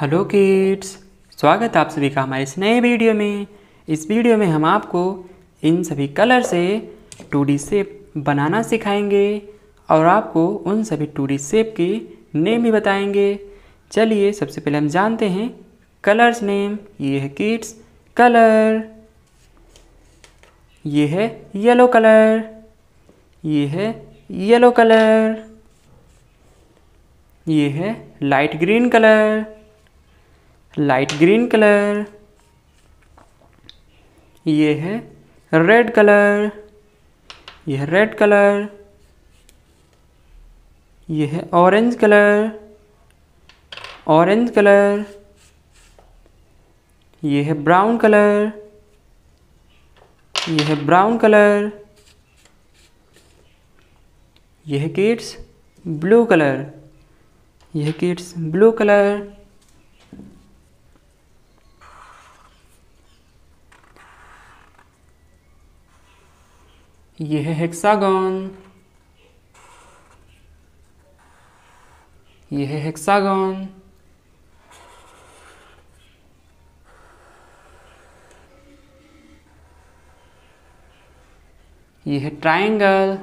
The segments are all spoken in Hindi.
हेलो किड्स, स्वागत आप सभी का हमारे इस नए वीडियो में। इस वीडियो में हम आपको इन सभी कलर से टू डी शेप बनाना सिखाएँगे और आपको उन सभी टू डी शेप के नेम भी बताएँगे। चलिए सबसे पहले हम जानते हैं कलर्स नेम। ये है किड्स कलर। ये है येलो कलर। ये है येलो कलर। ये है light green colour. Light green colour. ये है रेड कलर। यह रेड कलर। ये है ऑरेंज कलर। Orange colour. ये है ब्राउन कलर। ये है ब्राउन कलर। यह किड्स ब्लू कलर। यह किड्स ब्लू कलर। यह है हेक्सागन यह है हेक्सागन यह है ट्रायंगल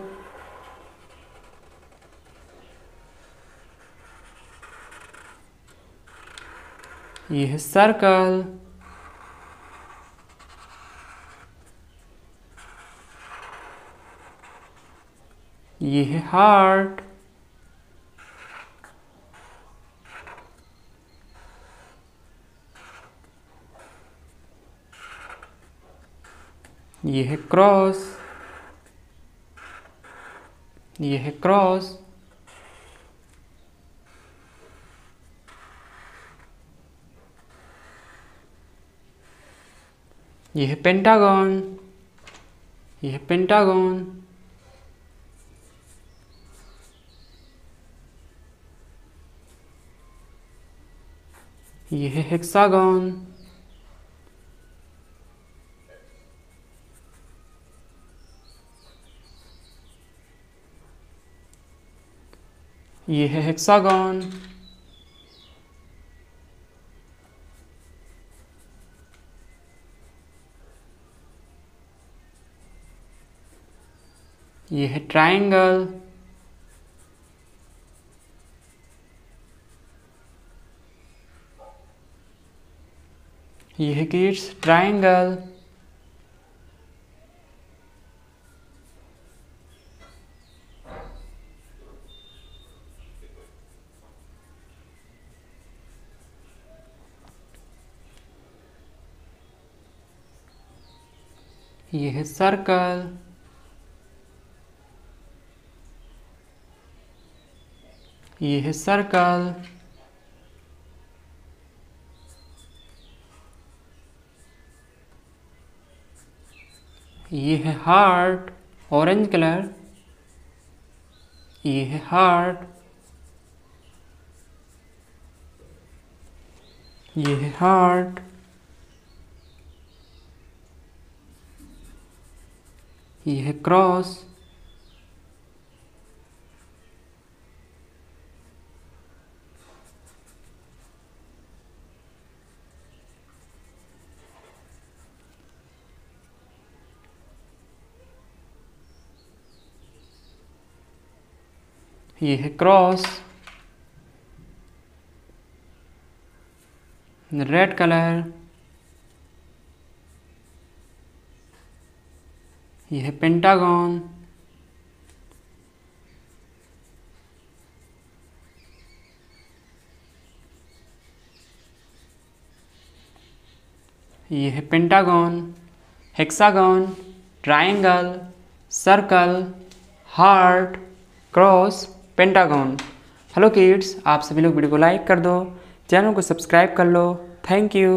यह है सर्कल ये है हार्ट ये है क्रॉस ये है क्रॉस ये है पेंटागन ये है पेंटागन ये है हेक्सागन ये है हेक्सागन ये है ट्रायंगल ये है किड्स ट्रायंगल। ये है सर्कल। ये है सर्कल। ये है हार्ट ऑरेंज कलर। ये है हार्ट। ये है हार्ट। ये है क्रॉस। ये है क्रॉस। Red colour. ये है पेंटागन। ये है pentagon. Hexagon. Triangle. Circle. Heart. Cross. Pentagon hello kids आप सभी लोग वीडियो को लाइक कर दो, चैनल को सब्सक्राइब कर लो। Thank you